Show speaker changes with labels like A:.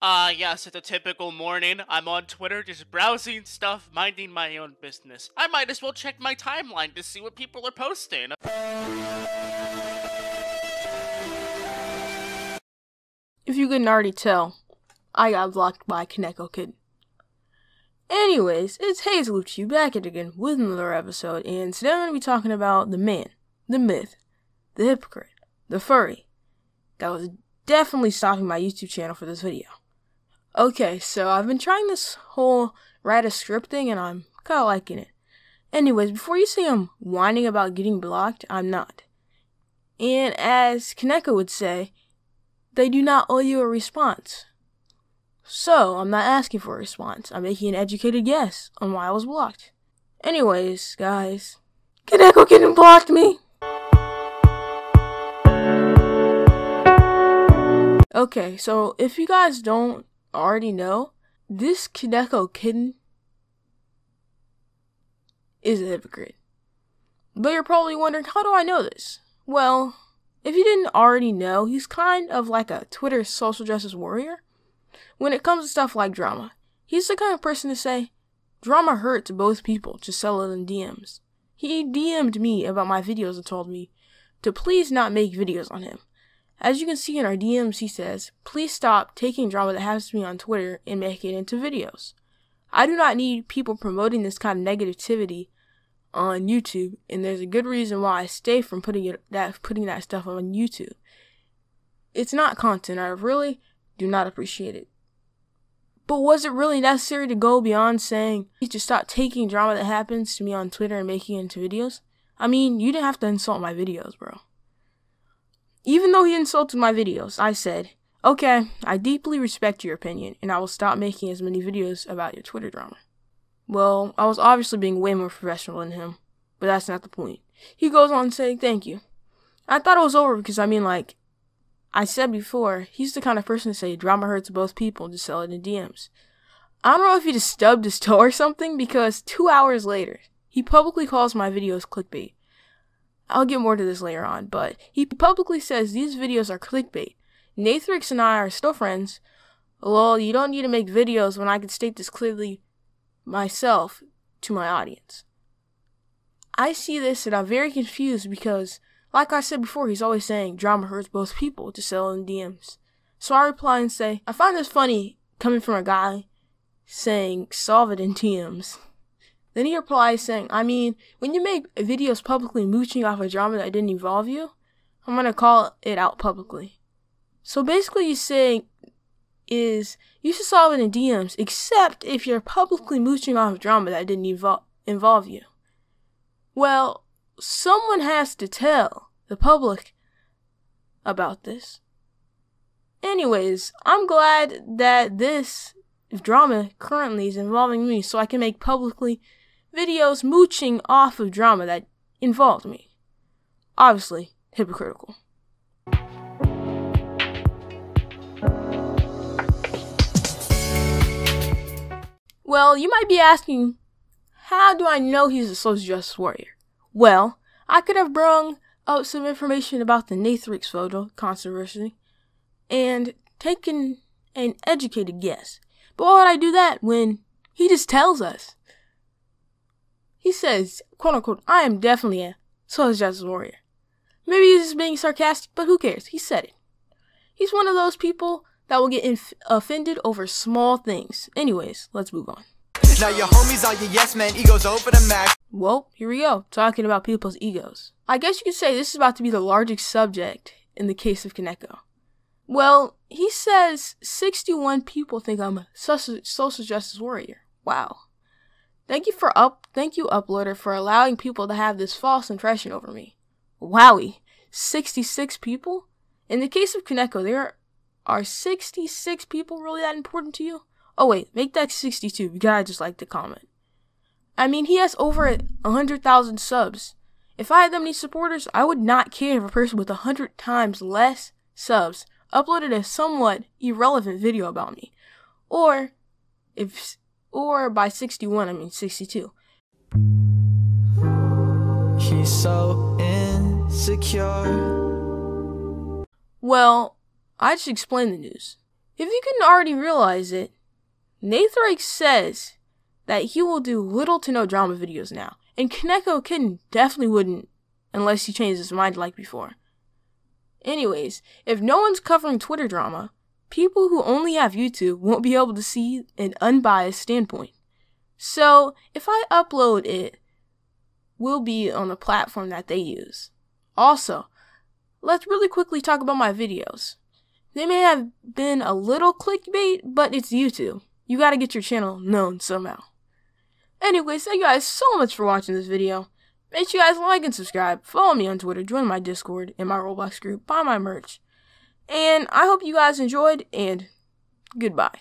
A: Ah, uh, yes, it's a typical morning. I'm on Twitter just browsing stuff, minding my own business. I might as well check my timeline to see what people are posting.
B: If you couldn't already tell, I got blocked by Koneko Kid. Anyways, it's Hazel back at again with another episode, and today I'm going to be talking about the man, the myth, the hypocrite, the furry, that was definitely stopping my YouTube channel for this video. Okay, so I've been trying this whole write a script thing and I'm kinda liking it. Anyways, before you say I'm whining about getting blocked, I'm not. And as Koneko would say, they do not owe you a response. So, I'm not asking for a response. I'm making an educated guess on why I was blocked. Anyways, guys, Koneko getting blocked me. Okay, so if you guys don't already know, this Koneko kitten is a hypocrite. But you're probably wondering, how do I know this? Well, if you didn't already know, he's kind of like a Twitter social justice warrior. When it comes to stuff like drama, he's the kind of person to say, drama hurts both people, just sell it in DMs. He DM'd me about my videos and told me to please not make videos on him. As you can see in our DMs, he says, please stop taking drama that happens to me on Twitter and make it into videos. I do not need people promoting this kind of negativity on YouTube, and there's a good reason why I stay from putting it that putting that stuff on YouTube. It's not content. I really do not appreciate it. But was it really necessary to go beyond saying to stop taking drama that happens to me on Twitter and making it into videos? I mean, you didn't have to insult my videos, bro. Even though he insulted my videos, I said, Okay, I deeply respect your opinion, and I will stop making as many videos about your Twitter drama. Well, I was obviously being way more professional than him, but that's not the point. He goes on saying thank you. I thought it was over because, I mean, like, I said before, he's the kind of person to say drama hurts both people to sell it in DMs. I don't know if he just stubbed his toe or something because two hours later, he publicly calls my videos clickbait. I'll get more to this later on, but he publicly says these videos are clickbait. Nathrix and I are still friends. Lol, you don't need to make videos when I can state this clearly myself to my audience. I see this and I'm very confused because, like I said before, he's always saying drama hurts both people to sell in DMs. So I reply and say, I find this funny coming from a guy saying solve it in DMs. Then he replies saying, I mean, when you make videos publicly mooching off a drama that didn't involve you, I'm gonna call it out publicly. So basically, he's saying is you should solve it in DMs, except if you're publicly mooching off drama that didn't invo- involve you. Well, someone has to tell the public about this. Anyways, I'm glad that this drama currently is involving me so I can make publicly videos mooching off of drama that involved me. Obviously, hypocritical. Well, you might be asking, how do I know he's a social justice warrior? Well, I could have brung up some information about the Nathrix photo controversy and taken an educated guess. But why would I do that when he just tells us? He says, quote unquote, I am definitely a social justice warrior. Maybe he's just being sarcastic, but who cares? He said it. He's one of those people that will get inf- offended over small things. Anyways, let's move on. Now your homies are your yes man, egos over the max. Well, here we go, talking about people's egos. I guess you could say this is about to be the largest subject in the case of Koneko. Well, he says 61 people think I'm a social justice warrior. Wow. Thank you for up thank you uploader for allowing people to have this false impression over me. Wowie. 66 people? In the case of Koneko, there are 66 people really that important to you? Oh wait, make that 62 because I just like to comment. I mean, he has over 100,000 subs. If I had that many supporters, I would not care if a person with 100 times less subs uploaded a somewhat irrelevant video about me. Or if or by 61, I mean 62. He's so insecure. Well, I just explained the news. If you couldn't already realize it, Nathrike says that he will do little to no drama videos now, and Koneko Kitten definitely wouldn't unless he changes his mind like before. Anyways, if no one's covering Twitter drama, people who only have YouTube won't be able to see an unbiased standpoint. So, if I upload it, will be on the platform that they use. Also, let's really quickly talk about my videos. They may have been a little clickbait, but it's YouTube. You gotta get your channel known somehow. Anyways, thank you guys so much for watching this video. Make sure you guys like and subscribe, follow me on Twitter, join my Discord and my Roblox group, buy my merch. And I hope you guys enjoyed, and goodbye.